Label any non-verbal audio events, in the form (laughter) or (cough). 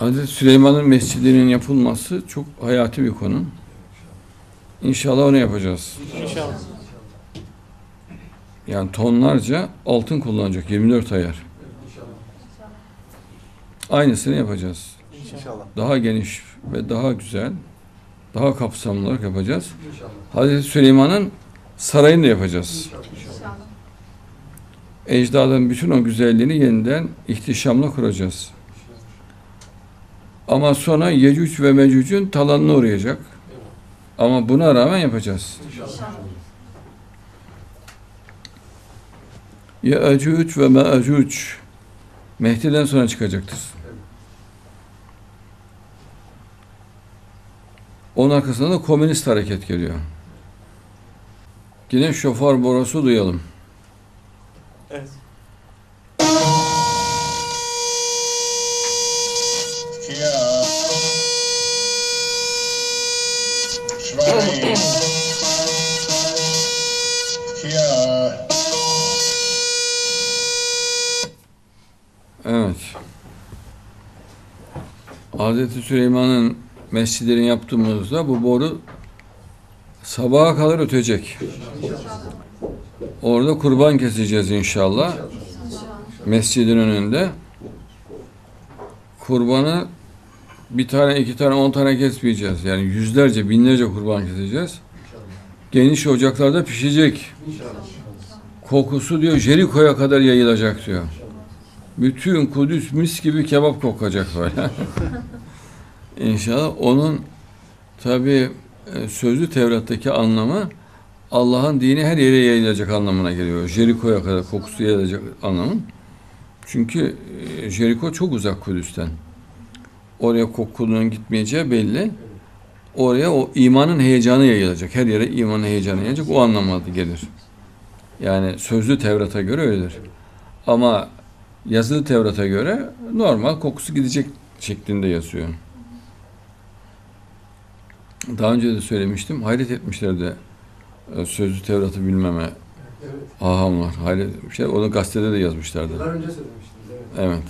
Hazreti Süleyman'ın mescidinin yapılması çok hayati bir konu. İnşallah onu yapacağız. İnşallah. Yani tonlarca altın kullanacak 24 ayar. Aynısını yapacağız. İnşallah. Daha geniş ve daha güzel, daha kapsamlı olarak yapacağız. Hazreti Süleyman'ın sarayını da yapacağız. Ecdadın bütün o güzelliğini yeniden ihtişamla kuracağız. Ama sonra Yecüc ve Mecüc'ün talanına uğrayacak. Ama buna rağmen yapacağız. Yecüc ve Mecüc Mehdi'den sonra çıkacaktır. Onun arkasında da komünist hareket geliyor. Yine şoför borusu duyalım. Evet. Zwei, vier, Evet. Hazreti Süleyman'ın mescidlerini yaptığımızda bu boru sabaha kadar ötecek. Orada kurban keseceğiz inşallah. Mescidin önünde. Kurbanı bir tane, iki tane, on tane kesmeyeceğiz. Yani yüzlerce, binlerce kurban keseceğiz. Geniş ocaklarda pişecek. Kokusu diyor Jeriko'ya kadar yayılacak diyor. Bütün Kudüs mis gibi kebap kokacak böyle. (laughs) İnşallah onun tabi sözlü Tevrat'taki anlamı Allah'ın dini her yere yayılacak anlamına geliyor. Jeriko'ya kadar kokusu yayılacak anlamı. Çünkü e, Jeriko çok uzak Kudüs'ten. Oraya kokunun gitmeyeceği belli. Oraya o imanın heyecanı yayılacak. Her yere imanın heyecanı yayılacak. O anlamda gelir. Yani sözlü Tevrat'a göre öyledir. Ama yazılı Tevrat'a göre normal kokusu gidecek şeklinde yazıyor. Daha önce de söylemiştim. Hayret etmişlerdi e, sözlü Tevrat'ı bilmeme Evet. ahamlar. Hayret etmişler. Onu gazetede de yazmışlardı. Yıllar önce söylemiştiniz. Evet. Evet.